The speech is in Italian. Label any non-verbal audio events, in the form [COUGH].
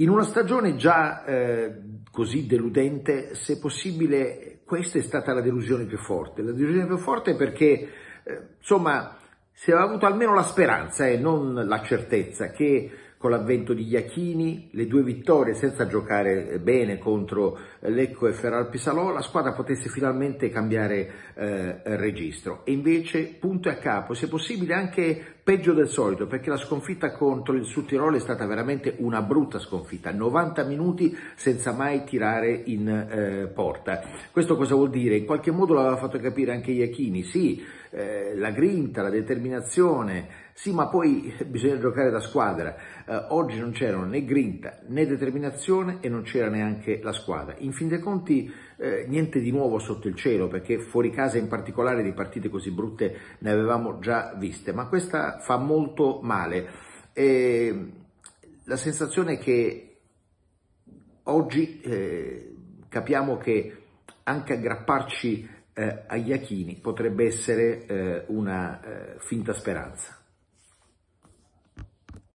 In una stagione già eh, così deludente, se possibile, questa è stata la delusione più forte. La delusione più forte perché, eh, insomma, si aveva avuto almeno la speranza e eh, non la certezza che con l'avvento di Iachini, le due vittorie senza giocare bene contro Lecco e Ferral Pisalò, la squadra potesse finalmente cambiare eh, registro. E invece punto e a capo, se possibile anche peggio del solito, perché la sconfitta contro il Sud Tirolo è stata veramente una brutta sconfitta, 90 minuti senza mai tirare in eh, porta. Questo cosa vuol dire? In qualche modo l'aveva fatto capire anche Iachini, sì, eh, la grinta, la determinazione, sì, ma poi [LAUGHS] bisogna giocare da squadra. Eh, oggi non c'erano né grinta né determinazione e non c'era neanche la squadra. In fin dei conti eh, niente di nuovo sotto il cielo, perché fuori casa in particolare di partite così brutte ne avevamo già viste, ma questa fa molto male. E la sensazione è che oggi eh, capiamo che anche aggrapparci eh, agli Achini potrebbe essere eh, una eh, finta speranza.